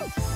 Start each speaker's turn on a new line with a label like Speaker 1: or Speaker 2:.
Speaker 1: Bye.